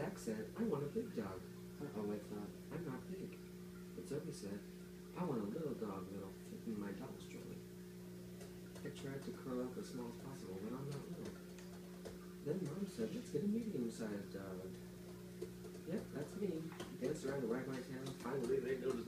Jack said, I want a big dog. Uh-oh, I thought, I'm not big. But Zoe said, I want a little dog that'll fit in my doll's trolley. I tried to curl up as small as possible, but I'm not little. Then Mom said, let's get a medium-sized dog. Yep, that's me. Dance around and wagged my tail. Finally, they noticed.